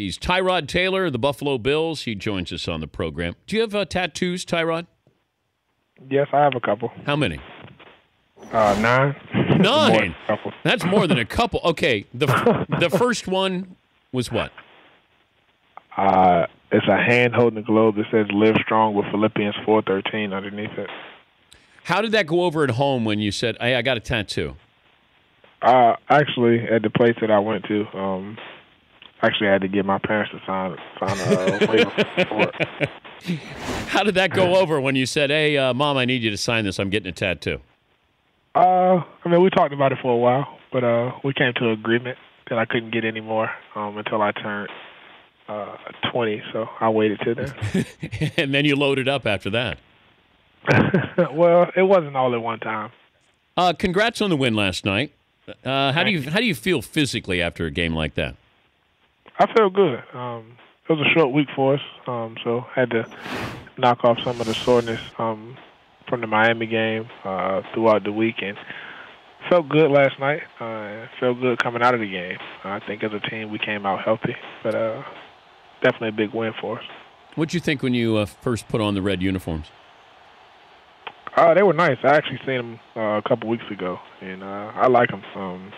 He's Tyrod Taylor of the Buffalo Bills. He joins us on the program. Do you have uh, tattoos, Tyrod? Yes, I have a couple. How many? Uh, nine. Nine. More. That's more than a couple. Okay, the the first one was what? Uh, it's a hand holding a globe that says "Live Strong" with Philippians four thirteen underneath it. How did that go over at home when you said, "Hey, I got a tattoo"? Uh, actually, at the place that I went to, um, actually, I had to get my parents to sign sign a uh, waiver for it. How did that go over when you said, "Hey, uh, mom, I need you to sign this. I'm getting a tattoo"? Uh, I mean, we talked about it for a while, but uh, we came to an agreement that I couldn't get any more um, until I turned uh, 20. So I waited till then. and then you loaded up after that. well, it wasn't all at one time. Uh, congrats on the win last night. Uh, how do you how do you feel physically after a game like that? I feel good. Um, it was a short week for us, um, so had to knock off some of the soreness um, from the Miami game uh, throughout the weekend. Felt good last night. Uh, felt good coming out of the game. I think as a team we came out healthy, but uh, definitely a big win for us. What'd you think when you uh, first put on the red uniforms? Uh, they were nice. I actually seen them uh, a couple weeks ago, and uh, I like them. Um,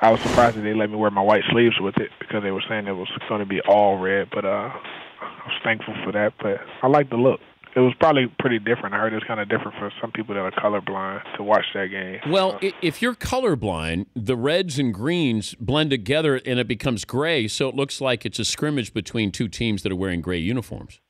I was surprised that they let me wear my white sleeves with it because they were saying it was going to be all red, but uh, I was thankful for that. But I like the look. It was probably pretty different. I heard it's kind of different for some people that are colorblind to watch that game. Well, Uh, if you're colorblind, the reds and greens blend together and it becomes gray, so it looks like it's a scrimmage between two teams that are wearing gray uniforms.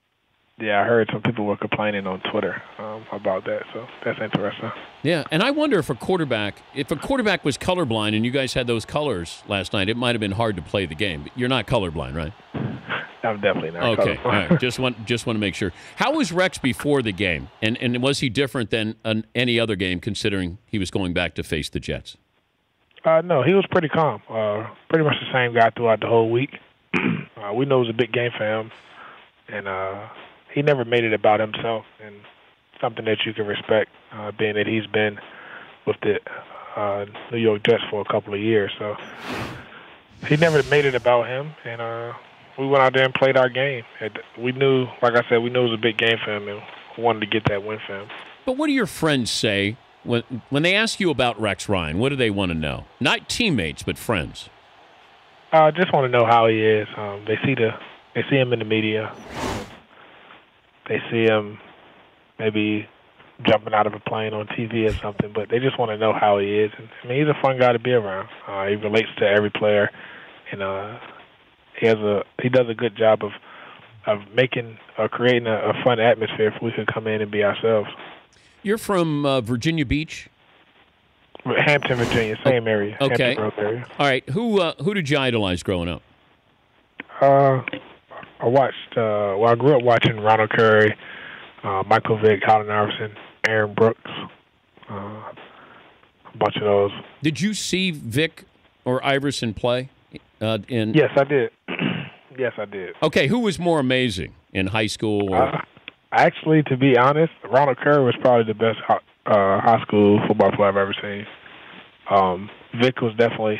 Yeah, I heard some people were complaining on Twitter um, about that, so that's interesting. Yeah, and I wonder if a quarterback, if a quarterback was colorblind and you guys had those colors last night, it might have been hard to play the game. But you're not colorblind, right? I'm definitely not. Okay, all right. Just want just want to make sure. How was Rex before the game, and and was he different than an, any other game, considering he was going back to face the Jets? Uh, no, he was pretty calm. Uh, pretty much the same guy throughout the whole week. uh, we know it was a big game for him, and uh, he never made it about himself, and something that you can respect, uh, being that he's been with the uh, New York Jets for a couple of years. So he never made it about him, and uh, we went out there and played our game. And we knew, like I said, we knew it was a big game for him, and wanted to get that win for him. But what do your friends say when when they ask you about Rex Ryan? What do they want to know? Not teammates, but friends. I uh, just want to know how he is. Um, they see the they see him in the media. They see him maybe jumping out of a plane on TV or something, but they just want to know how he is. And I mean, he's a fun guy to be around. Uh, he relates to every player, and uh, he has a he does a good job of of making or creating a, a fun atmosphere if we could come in and be ourselves. You're from uh, Virginia Beach. Hampton, Virginia, same area. Okay. Area. All right. Who uh, who did you idolize growing up? Uh, I watched. Uh, well, I grew up watching Ronald Curry, uh, Michael Vick, Allen Iverson, Aaron Brooks, uh, a bunch of those. Did you see Vick or Iverson play? Uh, in Yes, I did. yes, I did. Okay, who was more amazing in high school? Or, Uh, actually, to be honest, Ronald Curry was probably the best uh, high school football player I've ever seen. Um, Vick was definitely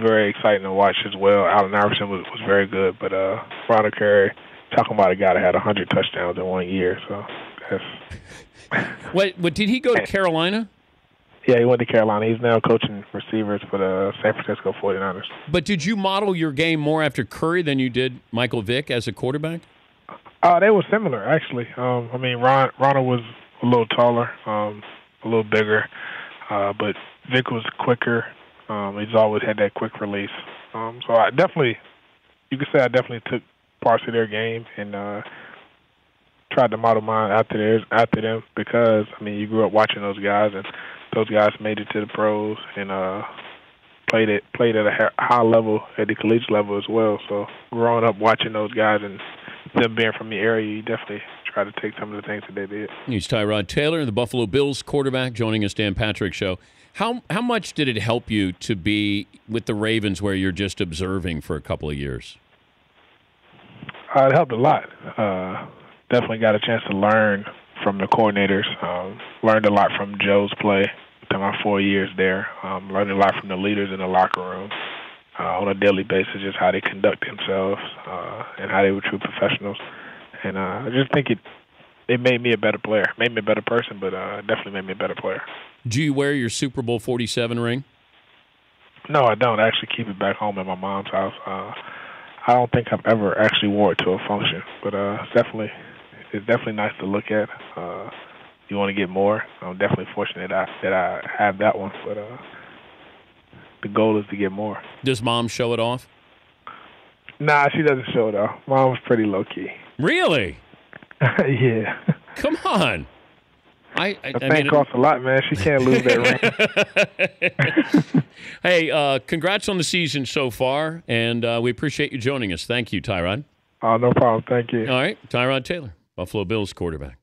very exciting to watch as well. Allen Iverson was, was very good, but uh, Ronald Curry, talking about a guy that had 100 touchdowns in one year, so that's what, what did he go to Carolina? Yeah, he went to Carolina. He's now coaching receivers for the San Francisco 49ers. But did you model your game more after Curry than you did Michael Vick as a quarterback? Uh, they were similar, actually. Um, I mean, Ron, Ronald was a little taller, um, a little bigger, uh, but Vick was quicker. Um, he's always had that quick release. Um, so I definitely, you could say I definitely took parts of their game and uh, tried to model mine after theirs, after them because I mean, you grew up watching those guys, and those guys made it to the pros and uh, played it played at a high level at the collegiate level as well. So growing up watching those guys and them being from the area, you definitely try to take some of the things that they did. He's Tyrod Taylor, the Buffalo Bills quarterback, joining us Dan Patrick show. How how much did it help you to be with the Ravens, where you're just observing for a couple of years? Uh, it helped a lot. Uh, definitely got a chance to learn from the coordinators. Um, learned a lot from Joe's play. To my four years there, um, learned a lot from the leaders in the locker room. Uh, on a daily basis, just how they conduct themselves uh, and how they were true professionals. And uh, I just think it it made me a better player, made me a better person, but uh, definitely made me a better player. Do you wear your Super Bowl 47 ring? No, I don't. I actually keep it back home at my mom's house. Uh, I don't think I've ever actually wore it to a function, but uh, it's definitely it's definitely nice to look at. Uh, you want to get more. I'm definitely fortunate that I, that I have that one, but uh, the goal is to get more. Does mom show it off? Nah, she doesn't show it off. Mom's pretty low key. Really? yeah. Come on. I, I, The I thing mean, costs a lot, man. She can't lose that ring. hey, uh, congrats on the season so far, and uh, we appreciate you joining us. Thank you, Tyrod. Oh, no problem. Thank you. All right, Tyrod Taylor, Buffalo Bills quarterback.